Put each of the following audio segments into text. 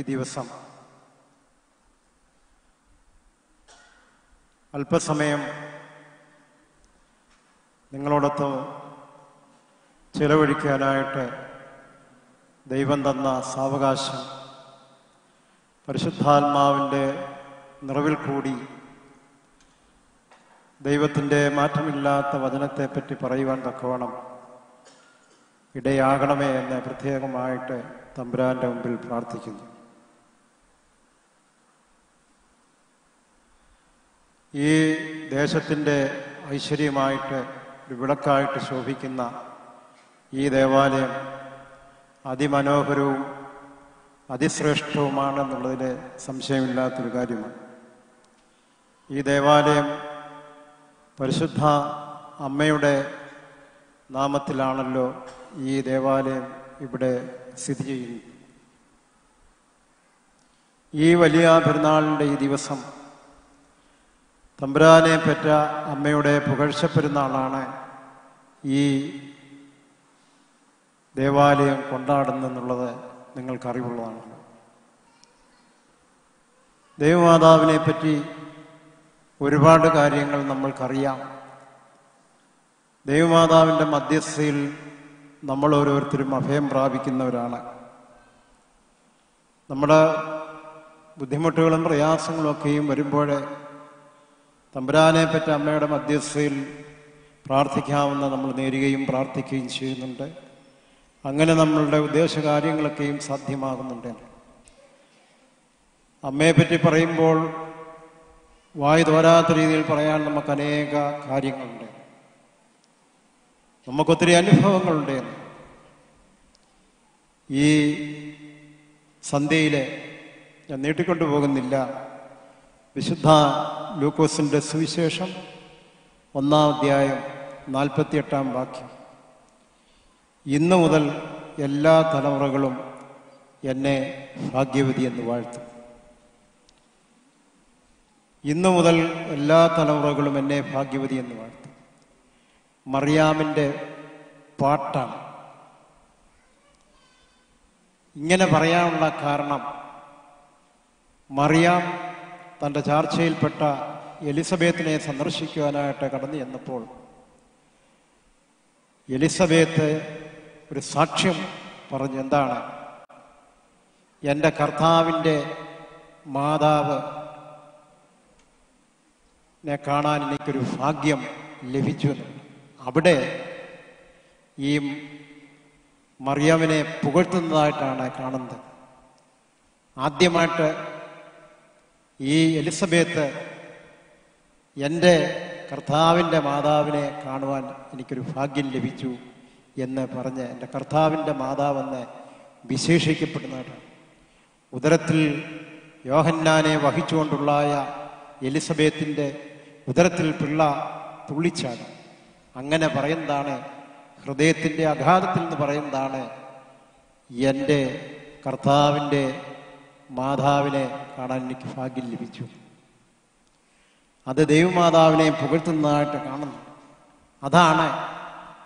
ഈ ദിവസം. അല്പസമയം നിങ്ങളോടൊത്ത് ചിലവഴിക്കാനായിട്ട് ദൈവം തന്ന സാവകാശം പരിശുദ്ധാത്മാവിന്റെ നിറവിൽ കൂടി ദൈവത്തിന്റെ മാറ്റമില്ലാത്ത വചനത്തെപ്പറ്റി പറയുവാൻ തക്കവണ്ണം ഇടയാകണമേ എന്ന് പ്രത്യേകമായിട്ട് തമ്പുരാന്റെ മുമ്പിൽ പ്രാർത്ഥിക്കുന്നു. ഈ ദേശത്തിന്റെ ഐശ്വര്യമായിട്ട് ഒരു വിളക്കായിട്ട് ശോഭിക്കുന്ന ഈ ദേവാലയം അതിമനോഹരവും അതിശ്രേഷ്ഠവുമാണെന്നുള്ളതിൽ സംശയമില്ലാത്തൊരു കാര്യമാണ്. ഈ ദേവാലയം പരിശുദ്ധ അമ്മയുടെ നാമത്തിലാണല്ലോ ഈ ദേവാലയം ഇവിടെ സ്ഥിതി ചെയ്യുന്നത്. ഈ വലിയ പെരുന്നാളിന്റെ ഈ ദിവസം തമ്പുരാനെ പെറ്റ അമ്മയുടെ പുകഴ്ച പെരുന്നാളാണ് ഈ ദേവാലയം കൊണ്ടാടുന്നെന്നുള്ളത് നിങ്ങൾക്കറിവുള്ളതാണ്. ദേവമാതാവിനെ പറ്റി ഒരുപാട് കാര്യങ്ങൾ നമ്മൾക്കറിയാം. ദേവമാതാവിന്റെ മധ്യസ്ഥയിൽ നമ്മൾ ഓരോരുത്തരും അഭയം പ്രാപിക്കുന്നവരാണ്. നമ്മുടെ ബുദ്ധിമുട്ടുകളും പ്രയാസങ്ങളും ഒക്കെയും വരുമ്പോൾ തമ്പുരാനെ പറ്റി അമ്മയുടെ മധ്യസ്ഥയിൽ പ്രാർത്ഥിക്കാവുന്ന നമ്മൾ നേരുകയും പ്രാർത്ഥിക്കുകയും ചെയ്യുന്നുണ്ട്. അങ്ങനെ നമ്മളുടെ ഉദ്ദേശ കാര്യങ്ങളൊക്കെയും സാധ്യമാകുന്നുണ്ട്. അമ്മയെപ്പറ്റി പറയുമ്പോൾ വായു തോരാത്ത രീതിയിൽ പറയാൻ നമുക്ക് അനേക കാര്യങ്ങളുണ്ട്. നമുക്കൊത്തിരി അനുഭവങ്ങളുണ്ട്. ഈ സന്ധ്യയിലെ ഞാൻ നീട്ടിക്കൊണ്ടു പോകുന്നില്ല. വിശുദ്ധ ലൂക്കോസിന്റെ സുവിശേഷം ഒന്നാം അധ്യായം നാൽപ്പത്തിയെട്ടാം വാക്യം. ഇന്നു മുതൽ എല്ലാ തലമുറകളും എന്നെ ഭാഗ്യവതി എന്ന് വാഴ്ത്തും. ഇന്നു മുതൽ എല്ലാ തലമുറകളും എന്നെ ഭാഗ്യവതി എന്ന് വാഴ്ത്തും. മറിയാമിന്റെ പാട്ടാണ്. ഇങ്ങനെ പറയാനുള്ള കാരണം മറിയാം തന്റെ ചാർച്ചയിൽപ്പെട്ട എലിസബത്തിനെ സന്ദർശിക്കുവാനായിട്ട് കടന്നു ചെന്നപ്പോൾ എലിസബത്ത് ഒരു സാക്ഷ്യം പറഞ്ഞു എന്താണ്? എന്റെ കർത്താവിന്റെ മാതാവ് നെ കാണാൻ എനിക്കൊരു ഭാഗ്യം ലഭിച്ചു അവിടെ ഈ മറിയാമിനെ പുകഴ്ത്തുന്നതായിട്ടാണ് കാണുന്നത്. ആദ്യമായിട്ട് ഈ എലിസബത്ത് എന്റെ കർത്താവിന്റെ മാതാവിനെ കാണുവാൻ എനിക്കൊരു ഭാഗ്യം ലഭിച്ചു എന്ന് പറഞ്ഞ് എന്റെ കർത്താവിന്റെ മാതാവെന്ന് വിശേഷിക്കപ്പെടുന്നതാണ് ഉദരത്തിൽ യോഹന്നാനെ വഹിച്ചുകൊണ്ടുള്ളായ എലിസബത്തിന്റെ ഉദരത്തിൽ പിള്ള തുള്ളിച്ചാണ് അങ്ങനെ പറയുന്നതാണ് ഹൃദയത്തിന്റെ അഘാതത്തിൽ നിന്ന് പറയുന്നതാണ് എന്റെ കർത്താവിന്റെ മാതാവിനെ കാണാൻ എനിക്ക് ഭാഗ്യം ലഭിച്ചു. അത് ദൈവമാതാവിനെ പുകഴ്ത്തുന്നതായിട്ട് കാണുന്നു. അതാണ്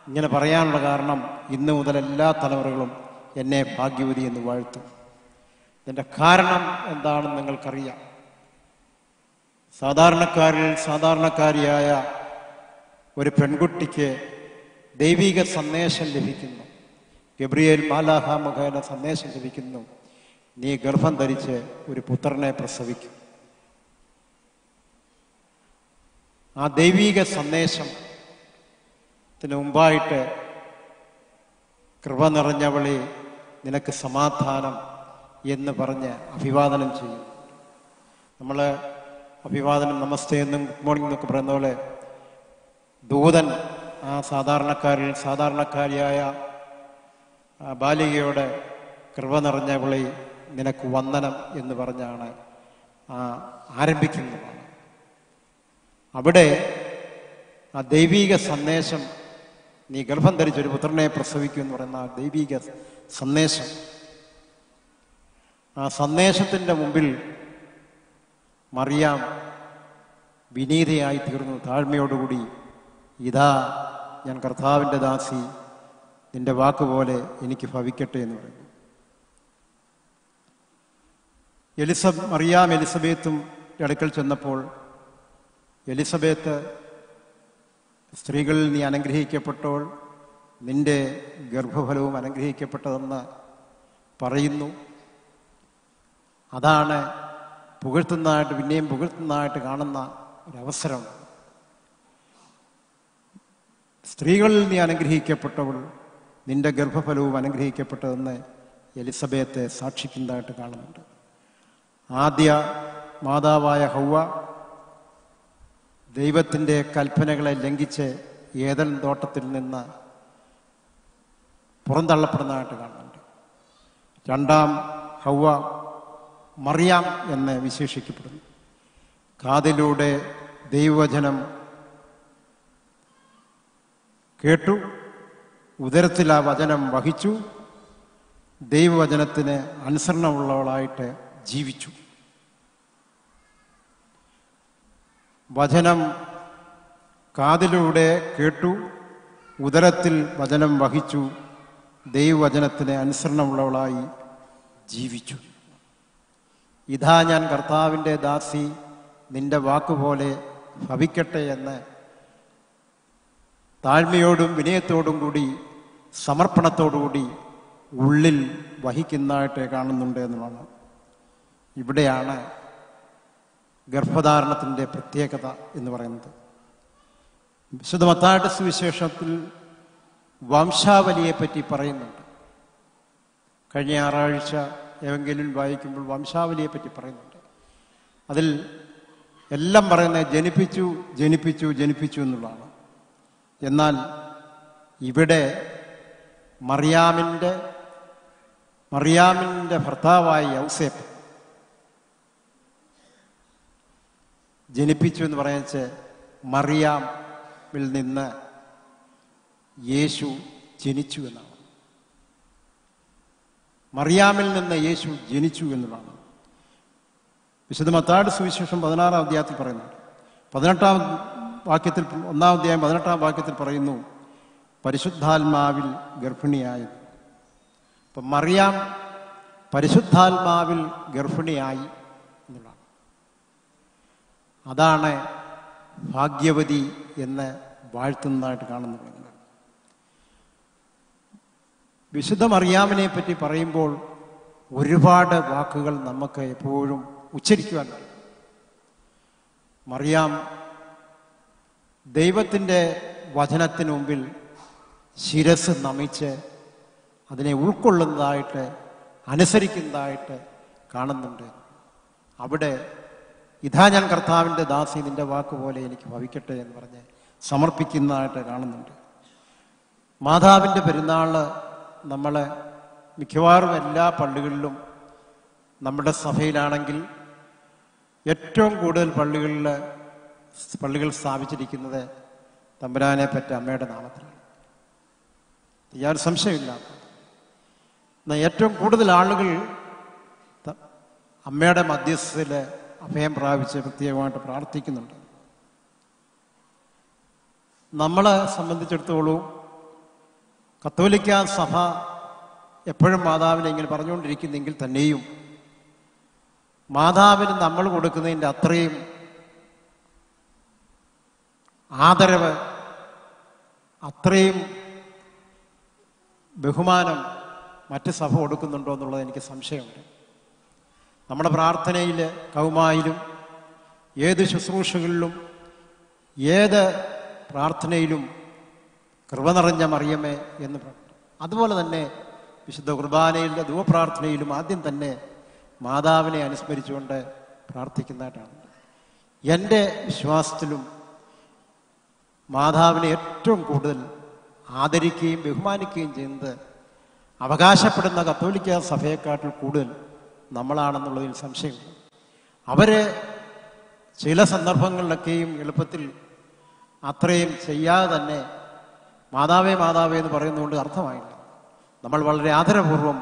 ഇങ്ങനെ പറയാനുള്ള കാരണം. ഇന്ന് മുതൽ എല്ലാ തലമുറകളും എന്നെ ഭാഗ്യവതി എന്ന് വാഴ്ത്തും. ഇതിന്റെ കാരണം എന്താണെന്ന് നിങ്ങൾക്കറിയാം. സാധാരണക്കാരിൽ സാധാരണക്കാരിയായ ഒരു പെൺകുട്ടിക്ക് ദൈവിക സന്ദേശം ലഭിക്കുന്നു. ഗബ്രിയേൽ മാലാഹ മുഖേന സന്ദേശം ലഭിക്കുന്നു. നീ ഗർഭം ധരിച്ച് ഒരു പുത്രനെ പ്രസവിക്കും. ആ ദൈവീക സന്ദേശം ത്തിന് മുമ്പായിട്ട് കൃപ നിറഞ്ഞവളി നിനക്ക് സമാധാനം എന്ന് പറഞ്ഞ് അഭിവാദനം ചെയ്യും. നമ്മൾ അഭിവാദനം നമസ്തേ എന്നും ഗുഡ് മോർണിംഗ് എന്നൊക്കെ പറയുന്ന പോലെ ദൂതൻ ആ സാധാരണക്കാരിൽ സാധാരണക്കാരിയായ ബാലികയോട് കൃപ നിറഞ്ഞവളെ നിനക്ക് വന്ദനം എന്ന് പറഞ്ഞാണ് ആ ആരംഭിക്കുന്നതാണ്. അവിടെ ആ ദൈവീക സന്ദേശം നീ ഗർഭം ധരിച്ചൊരു പുത്രനെ പ്രസവിക്കൂ എന്ന് പറയുന്ന ആ ദൈവീക സന്ദേശം. ആ സന്ദേശത്തിന്റെ മുമ്പിൽ മറിയാം വിനീതയായി തീർന്നു. താഴ്മയോടുകൂടി ഇതാ ഞാൻ കർത്താവിന്റെ ദാസി. നിന്റെ വാക്കുപോലെ എനിക്ക് ഭവിക്കട്ടെ എന്ന് പറയുന്നു. എലിസ മറിയാം എലിസബേത്തും അടുക്കൽ ചെന്നപ്പോൾ എലിസബേത്ത് സ്ത്രീകളിൽ നീ അനുഗ്രഹിക്കപ്പെട്ടോൾ നിന്റെ ഗർഭഫലവും അനുഗ്രഹിക്കപ്പെട്ടതെന്ന് പറയുന്നു. അതാണ് പുകഴ്ത്തുന്നതായിട്ട് പിന്നെയും പുകഴ്ത്തുന്നതായിട്ട് കാണുന്ന ഒരവസരം. സ്ത്രീകളിൽ നീ അനുഗ്രഹിക്കപ്പെട്ടവൾ നിന്റെ ഗർഭഫലവും അനുഗ്രഹിക്കപ്പെട്ടതെന്ന് എലിസബേത്തെ സാക്ഷിക്കുന്നതായിട്ട് കാണുന്നുണ്ട്. ആദ്യ മാതാവായ ഹൗവ ദൈവത്തിന്റെ കൽപ്പനകളെ ലംഘിച്ച് ഏതൻ തോട്ടത്തിൽ നിന്ന് പുറന്തള്ളപ്പെടുന്നതായിട്ട് കാണുന്നുണ്ട്. രണ്ടാം ഹൗവ മറിയാം എന്ന് വിശേഷിക്കപ്പെടുന്നു. കാതിലൂടെ ദൈവവചനം കേട്ടു ഉദരത്തിൽ ആ വചനം വഹിച്ചു ദൈവവചനത്തിന് അനുസരണമുള്ളവളായിട്ട് ജീവിച്ചു. വചനം കാതിലൂടെ കേട്ടു ഉദരത്തിൽ വചനം വഹിച്ചു ദൈവവചനത്തിന് അനുസരണമുള്ളവളായി ജീവിച്ചു. ഇതാ ഞാൻ കർത്താവിന്റെ ദാസി നിന്റെ വാക്കുപോലെ ഭവിക്കട്ടെ എന്ന് താഴ്മയോടും വിനയത്തോടും കൂടി സമർപ്പണത്തോടുകൂടി ഉള്ളിൽ വഹിക്കുന്നതായിട്ട് കാണുന്നുണ്ട് എന്നുള്ളതാണ്. ഇവിടെയാണ് ഗർഭധാരണത്തിന്റെ പ്രത്യേകത എന്ന് പറയുന്നത്. വിശുദ്ധ മത്താട്ട സുവിശേഷത്തിൽ വംശാവലിയെപ്പറ്റി പറയുന്നുണ്ട്. കഴിഞ്ഞ ഞായറാഴ്ച ഏവെങ്കിലും വായിക്കുമ്പോൾ വംശാവലിയെപ്പറ്റി പറയുന്നുണ്ട്. അതിൽ എല്ലാം പറയുന്നത് ജനിപ്പിച്ചു ജനിപ്പിച്ചു ജനിപ്പിച്ചു എന്നുള്ളതാണ്. എന്നാൽ ഇവിടെ മറിയാമിന്റെ മറിയാമിന്റെ ഭർത്താവായി യൗസേപ്പ് ജനിപ്പിച്ചു എന്ന് പറയുന്നത് മറിയാമിൽ നിന്ന് യേശു ജനിച്ചു എന്നാണ്. മറിയാമിൽ നിന്ന് യേശു ജനിച്ചു എന്നുള്ളതാണ് വിശുദ്ധ മത്താട് സുവിശേഷം പതിനാറാം അധ്യായത്തിൽ പറയുന്നു. പതിനെട്ടാം വാക്യത്തിൽ ഒന്നാം അധ്യായം പതിനെട്ടാം വാക്യത്തിൽ പറയുന്നു പരിശുദ്ധാത്മാവിൽ ഗർഭിണിയായി. അപ്പം മറിയാം പരിശുദ്ധാത്മാവിൽ ഗർഭിണിയായി. അതാണ് ഭാഗ്യവതി എന്ന് വാഴ്ത്തുന്നതായിട്ട് കാണുന്നു വിശുദ്ധ മറിയാമിനെ പറ്റി പറയുമ്പോൾ ഒരുപാട് വാക്കുകൾ നമുക്ക് എപ്പോഴും ഉച്ചരിക്കുവാൻ. മറിയാം ദൈവത്തിന്റെ വചനത്തിന് മുമ്പിൽ ശിരസ് നമിച്ച് അതിനെ ഉൾക്കൊള്ളുന്നതായിട്ട് അനുസരിക്കുന്നതായിട്ട് കാണുന്നുണ്ട് അവിടെ ഇതാ ഞാൻ കർത്താവിന്റെ ദാസി നിന്റെ വാക്കുപോലെ എനിക്ക് ഭവിക്കട്ടെ എന്ന് പറഞ്ഞ് സമർപ്പിക്കുന്നതായിട്ട് കാണുന്നുണ്ട്. മാതാവിന്റെ പെരുന്നാൾ നമ്മളെ മിക്കവാറും എല്ലാ പള്ളികളിലും നമ്മുടെ സഭയിലാണെങ്കിൽ ഏറ്റവും കൂടുതൽ പള്ളികളിൽ പള്ളികൾ സ്ഥാപിച്ചിരിക്കുന്നത് തമ്പുരാനെ പറ്റ അമ്മയുടെ നാമത്തിലാണ്. യാതൊരു സംശയമില്ല എന്നാൽ ഏറ്റവും കൂടുതൽ ആളുകൾ അമ്മയുടെ മധ്യസ്ഥയിൽ അഭയം പ്രാപിച്ച് പ്രത്യേകമായിട്ട് പ്രാർത്ഥിക്കുന്നുണ്ട്. നമ്മളെ സംബന്ധിച്ചിടത്തോളം കത്തോലിക്ക സഭ എപ്പോഴും മാതാവിനെ ഇങ്ങനെ പറഞ്ഞുകൊണ്ടിരിക്കുന്നെങ്കിൽ തന്നെയും മാതാവിന് നമ്മൾ കൊടുക്കുന്നതിന്റെ അത്രയും ആദരവ് അത്രയും ബഹുമാനം മറ്റ് സഭ കൊടുക്കുന്നുണ്ടോ എന്നുള്ളത് എനിക്ക് സംശയമുണ്ട്. നമ്മുടെ പ്രാർത്ഥനയിൽ കൗമായിലും ഏത് ശുശ്രൂഷകളിലും ഏത് പ്രാർത്ഥനയിലും കൃപ നിറഞ്ഞ മറിയമേ എന്ന് അതുപോലെ തന്നെ വിശുദ്ധ കുർബാനയിലെ ധൂപ്രാർത്ഥനയിലും ആദ്യം തന്നെ മാതാവിനെ അനുസ്മരിച്ചുകൊണ്ട് പ്രാർത്ഥിക്കുന്നതായിട്ടാണ്. എന്റെ വിശ്വാസത്തിലും മാതാവിനെ ഏറ്റവും കൂടുതൽ ആദരിക്കുകയും ബഹുമാനിക്കുകയും ചെയ്യുന്നത് അവകാശപ്പെടുന്ന കത്തോലിക്ക സഭയെക്കാട്ടിൽ കൂടുതൽ നമ്മളാണെന്നുള്ളതിൽ സംശയമുണ്ട് അവർ ചില സന്ദർഭങ്ങളിലൊക്കെയും എളുപ്പത്തിൽ അത്രയും ചെയ്യാതെ തന്നെ മാതാവേ മാതാവേ എന്ന് പറയുന്നതുകൊണ്ട് അർത്ഥമായില്ല. നമ്മൾ വളരെ ആദരപൂർവം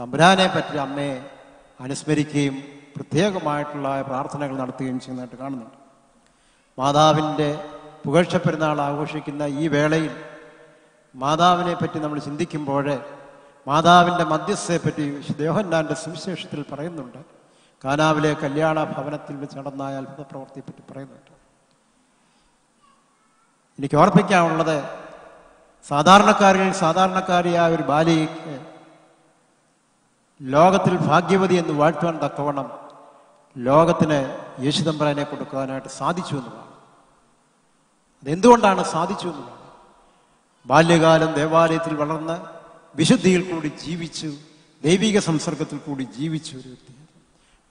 തമ്പുരാനെ പറ്റി അമ്മയെ അനുസ്മരിക്കുകയും പ്രത്യേകമായിട്ടുള്ള പ്രാർത്ഥനകൾ നടത്തുകയും ചെയ്യുന്നതായിട്ട് കാണുന്നുണ്ട്. മാതാവിന്റെ പുകഴ്ച പെരുന്നാൾ ആഘോഷിക്കുന്ന ഈ വേളയിൽ മാതാവിനെ പറ്റി നമ്മൾ ചിന്തിക്കുമ്പോൾ മാതാവിന്റെ മധ്യസ്ഥയെ പറ്റി ദേവന്നാന്റെ സുവിശേഷത്തിൽ പറയുന്നുണ്ട്. കാനാവിലെ കല്യാണ ഭവനത്തിൽ വെച്ച് നടന്നായ അത്ഭുത പ്രവൃത്തിയെ പറ്റി പറയുന്നുണ്ട്. എനിക്ക് ഓർപ്പിക്കാനുള്ളത് സാധാരണക്കാരിൽ സാധാരണക്കാരിയായ ഒരു ബാലിക്ക് ലോകത്തിൽ ഭാഗ്യവതി എന്ന് വാഴ്ത്തുവാൻ തക്കവണ്ണം ലോകത്തിന് യേശുദമ്പരനെ കൊടുക്കുവാനായിട്ട് സാധിച്ചു എന്നുള്ളതാണ്. അതെന്തുകൊണ്ടാണ് സാധിച്ചു എന്നുള്ളതാണ് ബാല്യകാലം ദേവാലയത്തിൽ വളർന്ന് വിശുദ്ധിയിൽ കൂടി ജീവിച്ചു ദൈവിക സംസർഗത്തിൽ കൂടി ജീവിച്ചു ഒരു വ്യക്തി.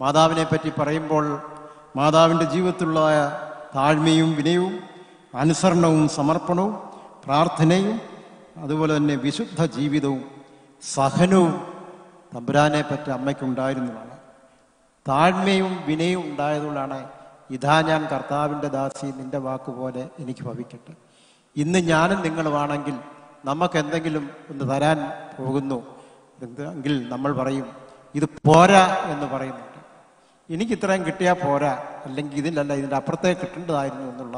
മാതാവിനെ പറ്റി പറയുമ്പോൾ മാതാവിന്റെ ജീവിതത്തിലുള്ള താഴ്മയും വിനയവും അനുസരണവും സമർപ്പണവും പ്രാർത്ഥനയും അതുപോലെ തന്നെ വിശുദ്ധ ജീവിതവും സഹനവും തമ്പുരാനെ പറ്റി അമ്മയ്ക്കുണ്ടായിരുന്നതാണ്. താഴ്മയും വിനയവും ഉണ്ടായതുകൊണ്ടാണ് ഇതാ ഞാൻ കർത്താവിന്റെ ദാസി നിന്റെ വാക്കുപോലെ എനിക്ക് ഭവിക്കട്ടെ. ഇന്ന് ഞാനും നിങ്ങളുമാണെങ്കിൽ നമുക്ക് എന്തെങ്കിലും ഒന്ന് തരാൻ പോകുന്നു എങ്കിൽ നമ്മൾ പറയും ഇത് പോരാ എന്ന് പറയുന്നുണ്ട്. എനിക്ക് ഇത്രയും കിട്ടിയാൽ പോരാ അല്ലെങ്കിൽ ഇതിലല്ല ഇതിന്റെ അപ്പുറത്തേ കിട്ടേണ്ടതായിരുന്നു എന്നുള്ള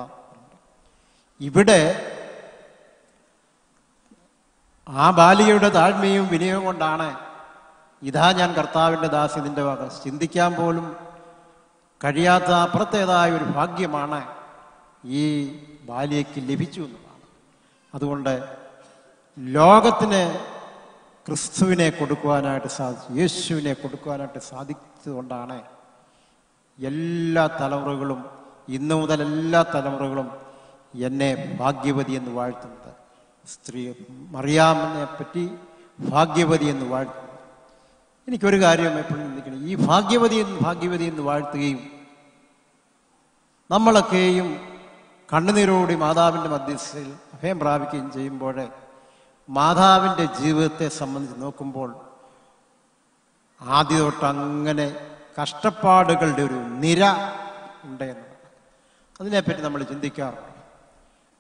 ഇവിടെ ആ ബാലികയുടെ താഴ്മയും വിനയവും കൊണ്ടാണ് ഇതാ ഞാൻ കർത്താവിന്റെ ദാസി നിന്റെ വക. ചിന്തിക്കാൻ പോലും കഴിയാത്ത അപ്പുറത്തേതായ ഒരു ഭാഗ്യമാണ് ഈ ബാലിയയ്ക്ക് ലഭിച്ചു എന്നുള്ളതാണ് അതുകൊണ്ട് ലോകത്തിന് ക്രിസ്തുവിനെ കൊടുക്കുവാനായിട്ട് സാധിച്ചു യേശുവിനെ കൊടുക്കുവാനായിട്ട് സാധിച്ചതുകൊണ്ടാണ് എല്ലാ തലമുറകളും ഇന്നു മുതൽ എല്ലാ തലമുറകളും എന്നെ ഭാഗ്യവതി എന്ന് വാഴ്ത്തുന്നത്. സ്ത്രീ മറിയാമിനെ പറ്റി ഭാഗ്യവതി എന്ന് വാഴ്ത്തുന്നു. എനിക്കൊരു കാര്യം എപ്പോഴും ചിന്തിക്കണം. ഈ ഭാഗ്യവതി എന്ന് ഭാഗ്യവതി എന്ന് വാഴ്ത്തുകയും നമ്മളൊക്കെയും കണ്ണുനീരോടി മാതാവിന്റെ മധ്യസ്ഥയിൽ അഭയം പ്രാപിക്കുകയും ചെയ്യുമ്പോൾ മാതാവിന്റെ ജീവിതത്തെ സംബന്ധിച്ച് നോക്കുമ്പോൾ ആദ്യ തൊട്ട് അങ്ങനെ കഷ്ടപ്പാടുകളുടെ ഒരു നിര ഉണ്ട് എന്നതാണ് അതിനെപ്പറ്റി നമ്മൾ ചിന്തിക്കാറുണ്ട്.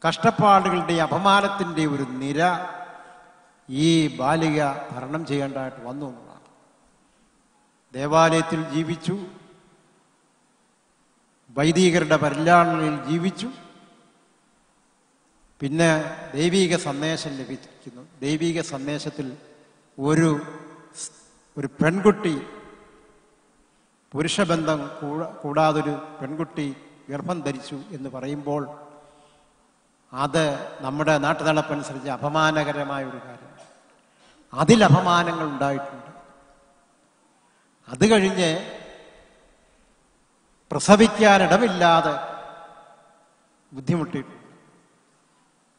കഷ്ടപ്പാടുകളുടെ അപമാനത്തിന്റെ ഒരു നിര ഈ ബാലിക ഭരണം ചെയ്യേണ്ടതായിട്ട് വന്നു എന്നതാണ് ദേവാലയത്തിൽ ജീവിച്ചു വൈദികരുടെ പരിലാളനയിൽ ജീവിച്ചു പിന്നെ ദൈവീക സന്ദേശം ലഭിക്കുന്നു. ദൈവീക സന്ദേശത്തിൽ ഒരു ഒരു പെൺകുട്ടി പുരുഷബന്ധം കൂടാ കൂടാതൊരു പെൺകുട്ടി ഗർഭം ധരിച്ചു എന്ന് പറയുമ്പോൾ അത് നമ്മുടെ നാട്ടുനടപ്പനുസരിച്ച് അപമാനകരമായ ഒരു കാര്യമാണ് അതിൽ അപമാനങ്ങൾ ഉണ്ടായിട്ടുണ്ട്. അത് കഴിഞ്ഞ് പ്രസവിക്കാനിടമില്ലാതെ ബുദ്ധിമുട്ടിയിട്ടുണ്ട്.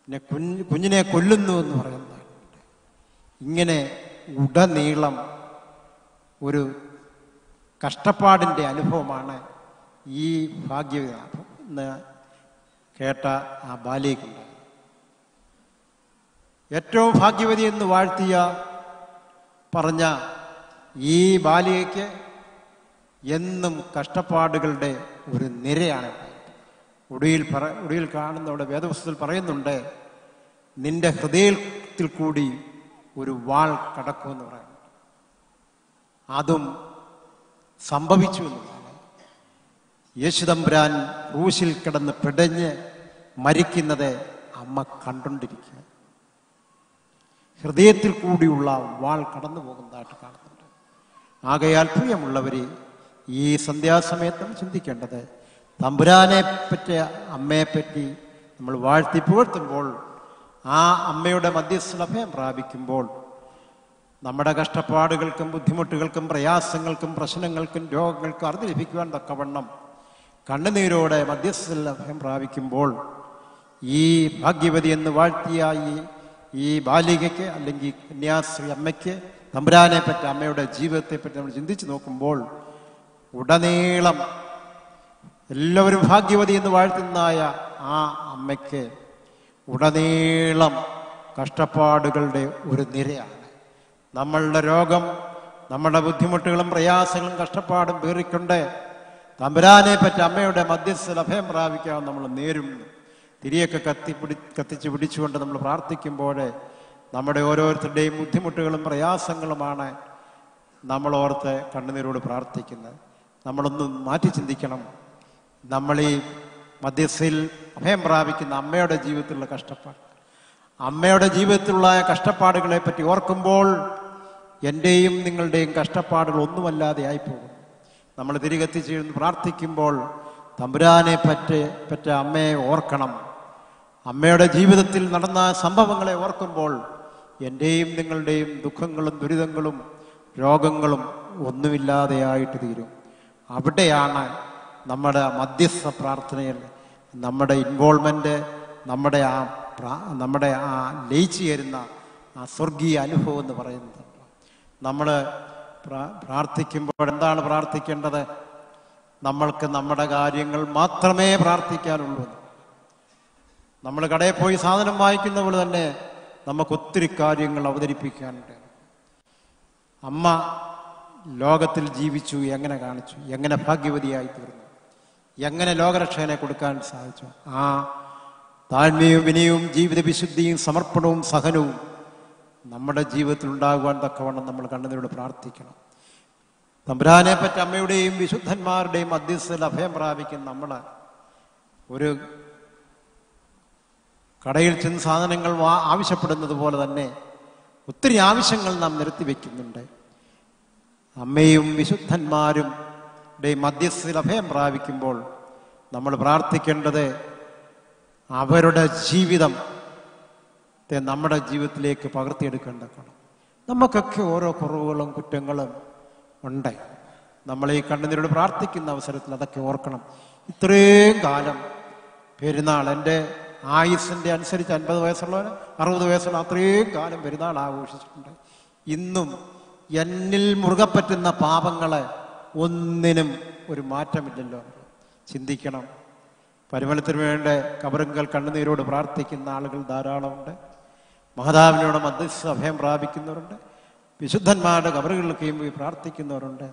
പിന്നെ കുഞ്ഞ് കുഞ്ഞിനെ കൊല്ലുന്നു എന്ന് പറയുന്നത് ഇങ്ങനെ ഉടനീളം ഒരു കഷ്ടപ്പാടിന്റെ അനുഭവമാണ് ഈ ഭാഗ്യവിതാപം എന്ന് കേട്ട ആ ബാലികയ്ക്കുണ്ടായത് ഏറ്റവും ഭാഗ്യവതി എന്ന് വാഴ്ത്തിയ പറഞ്ഞ ഈ ബാലികയ്ക്ക് എന്നും കഷ്ടപ്പാടുകളുടെ ഒരു നിരയാണ്. ഒടുവിൽ പറ ഒടുവിൽ കാണുന്ന അവിടെ വേദപുസ്തകത്തിൽ പറയുന്നുണ്ട് നിന്റെ ഹൃദയത്തിൽ കൂടി ഒരു വാൾ കടക്കുമെന്ന് പറയുന്നു. അതും സംഭവിച്ചു എന്നുള്ളതാണ്. യേശുദമ്പുരാൻ റൂസിൽ കിടന്ന് പിടഞ്ഞ് മരിക്കുന്നത് അമ്മ കണ്ടുകൊണ്ടിരിക്കുക. ഹൃദയത്തിൽ കൂടിയുള്ള വാൾ കടന്നു പോകുന്നതായിട്ട് കാണുന്നുണ്ട്. ആകയാൽ പ്രിയമുള്ളവരെ ഈ സന്ധ്യാസമയത്തും ചിന്തിക്കേണ്ടത്. തമ്പുരാനെ പറ്റിയ അമ്മയെപ്പറ്റി നമ്മൾ വാഴ്ത്തി പുകഴ്ത്തുമ്പോൾ ആ അമ്മയുടെ മധ്യസ്ഥലഭയം പ്രാപിക്കുമ്പോൾ നമ്മുടെ കഷ്ടപ്പാടുകൾക്കും ബുദ്ധിമുട്ടുകൾക്കും പ്രയാസങ്ങൾക്കും പ്രശ്നങ്ങൾക്കും രോഗങ്ങൾക്കും അറിഞ്ഞു ലഭിക്കുവാൻ തക്കവണ്ണം കണ്ണുനീരോടെ മധ്യസ്ഥലഭയം പ്രാപിക്കുമ്പോൾ ഈ ഭാഗ്യവതി എന്ന് വാഴ്ത്തിയ ഈ ഈ ബാലികയ്ക്ക് അല്ലെങ്കിൽ കന്യാസ്ത്രീ അമ്മയ്ക്ക് തമ്പുരാനെ പറ്റി അമ്മയുടെ ജീവിതത്തെ പറ്റി നമ്മൾ ചിന്തിച്ചു നോക്കുമ്പോൾ ഉടനീളം എല്ലാവരും ഭാഗ്യവതി എന്ന് വാഴ്ത്തുന്നതായ ആ അമ്മയ്ക്ക് ഉടനീളം കഷ്ടപ്പാടുകളുടെ ഒരു നിരയാണ്. നമ്മളുടെ രോഗം നമ്മളുടെ ബുദ്ധിമുട്ടുകളും പ്രയാസങ്ങളും കഷ്ടപ്പാടും പേറിക്കൊണ്ട് തമ്പുരാനെ പറ്റി അമ്മയുടെ മധ്യസ്ഥ അഭയം പ്രാപിക്കാൻ നമ്മൾ നേരും. തിരിയൊക്കെ കത്തിപ്പിടി കത്തിച്ച് പിടിച്ചുകൊണ്ട് നമ്മൾ പ്രാർത്ഥിക്കുമ്പോൾ നമ്മുടെ ഓരോരുത്തരുടെയും ബുദ്ധിമുട്ടുകളും പ്രയാസങ്ങളുമാണ് നമ്മൾ ഓർത്ത് കണ്ണുനീരോട് പ്രാർത്ഥിക്കുന്നത്. നമ്മളൊന്ന് മാറ്റി ചിന്തിക്കണം. നമ്മൾ ഈ മധ്യസ്ഥയിൽ അഭയം പ്രാപിക്കുന്ന അമ്മയുടെ ജീവിതത്തിലുള്ള കഷ്ടപ്പാട്. അമ്മയുടെ ജീവിതത്തിലുള്ള കഷ്ടപ്പാടുകളെ പറ്റി ഓർക്കുമ്പോൾ എന്റെയും നിങ്ങളുടെയും കഷ്ടപ്പാടുകൾ ഒന്നുമല്ലാതെ ആയിപ്പോകും. നമ്മൾ തിരികെത്തിച്ചെഴുന്ന് പ്രാർത്ഥിക്കുമ്പോൾ തമ്പുരാനെ പറ്റി പറ്റ അമ്മയെ ഓർക്കണം. അമ്മയുടെ ജീവിതത്തിൽ നടന്ന സംഭവങ്ങളെ ഓർക്കുമ്പോൾ എന്റെയും നിങ്ങളുടെയും ദുഃഖങ്ങളും ദുരിതങ്ങളും രോഗങ്ങളും ഒന്നുമില്ലാതെയായിട്ട് തീരും. അവിടെയാണ് നമ്മുടെ മധ്യസ്ഥ പ്രാർത്ഥനയിൽ നമ്മുടെ ഇൻവോൾവ്മെന്റ് നമ്മുടെ ആ നമ്മുടെ ആ ലയിച്ചു ചേരുന്ന ആ സ്വർഗീയ അനുഭവം എന്ന് പറയുന്നത്. നമ്മൾ പ്രാർത്ഥിക്കുമ്പോൾ എന്താണ് പ്രാർത്ഥിക്കേണ്ടത്? നമ്മൾക്ക് നമ്മുടെ കാര്യങ്ങൾ മാത്രമേ പ്രാർത്ഥിക്കാനുള്ളൂ. നമ്മൾ കടയിൽ പോയി സാധനം വാങ്ങിക്കുന്ന പോലെ തന്നെ നമുക്ക് ഒത്തിരി കാര്യങ്ങൾ അവതരിപ്പിക്കാനുണ്ട്. അമ്മ ലോകത്തിൽ ജീവിച്ചു എങ്ങനെ കാണിച്ചു എങ്ങനെ ഭാഗ്യവതിയായി തീർന്നു? എങ്ങനെ ലോകരക്ഷകനെ കൊടുക്കാൻ സാധിച്ചു? ആ താഴ്മയും വിനയവും ജീവിത വിശുദ്ധിയും സമർപ്പണവും സഹനവും നമ്മുടെ ജീവിതത്തിൽ ഉണ്ടാകുവാൻ തക്കവണ്ണം നമ്മൾ കണ്ണതിനോട് പ്രാർത്ഥിക്കണം. തമ്പുരാനെ പറ്റി അമ്മയുടെയും വിശുദ്ധന്മാരുടെയും മധ്യസ്ഥയിൽ അഭയം പ്രാപിക്കും നമ്മൾ ഒരു കടയിൽ ചെന്ന് സാധനങ്ങൾ ആവശ്യപ്പെടുന്നത് പോലെ തന്നെ ഒത്തിരി ആവശ്യങ്ങൾ നാം നിരത്തി വെക്കുന്നുണ്ട്. അമ്മയും വിശുദ്ധന്മാരും മധ്യസ്ഥയിൽ അഭയം പ്രാപിക്കുമ്പോൾ നമ്മൾ പ്രാർത്ഥിക്കേണ്ടത് അവരുടെ ജീവിതം നമ്മുടെ ജീവിതത്തിലേക്ക് പകർത്തിയെടുക്കേണ്ടതാണ്. നമുക്കൊക്കെ ഓരോ കുറവുകളും കുറ്റങ്ങളും ഉണ്ട്. നമ്മൾ ഈ കണ്ണുനീരോട് പ്രാർത്ഥിക്കുന്ന അവസരത്തിൽ അതൊക്കെ ഓർക്കണം. ഇത്രയും കാലം പെരുന്നാൾ എന്റെ ആയുസിന്റെ അനുസരിച്ച് അൻപത് വയസ്സുള്ളവന് അറുപത് വയസ്സുള്ള അത്രയും കാലം പെരുന്നാൾ ആഘോഷിച്ചിട്ടുണ്ട്. ഇന്നും എന്നിൽ മുറുകെ പറ്റുന്ന പാപങ്ങളെ ഒന്നിനും ഒരു മാറ്റമില്ലല്ലോ. ചിന്തിക്കണം. പരിമലത്തിന് വേണ്ട കബറുങ്കൽ കണ്ണുനീരോട് പ്രാർത്ഥിക്കുന്ന ആളുകൾ ധാരാളമുണ്ട്. മഹതാവിനോട് മധ്യസ്ഥ അഭയം പ്രാപിക്കുന്നവരുണ്ട്. വിശുദ്ധന്മാരുടെ കബറുകളിലേക്കും പോയി പ്രാർത്ഥിക്കുന്നവരുണ്ട്.